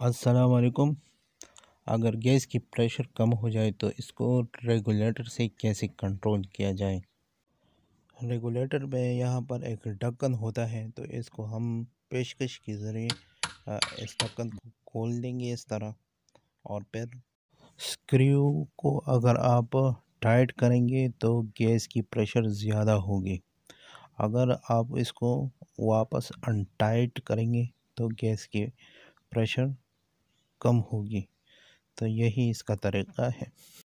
असलकुम अगर गैस की प्रेशर कम हो जाए तो इसको रेगुलेटर से कैसे कंट्रोल किया जाए? रेगुलेटर में यहाँ पर एक ढक्कन होता है तो इसको हम पेशकश के ज़रिए इस ढक्कन को खोल देंगे इस तरह। और फिर स्क्रू को अगर आप टाइट करेंगे तो गैस की प्रेशर ज़्यादा होगी। अगर आप इसको वापस अनटाइट करेंगे तो गैस की प्रेशर कम होगी। तो यही इसका तरीक़ा है।